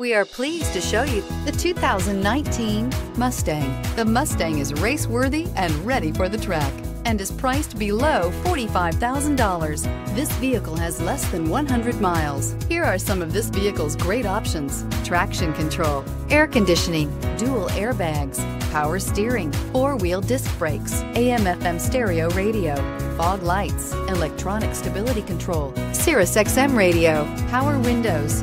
We are pleased to show you the 2019 Mustang. The Mustang is race-worthy and ready for the track and is priced below $45,000. This vehicle has less than 100 miles. Here are some of this vehicle's great options. Traction control, air conditioning, dual airbags, power steering, four-wheel disc brakes, AM FM stereo radio, fog lights, electronic stability control, Sirius XM radio, power windows.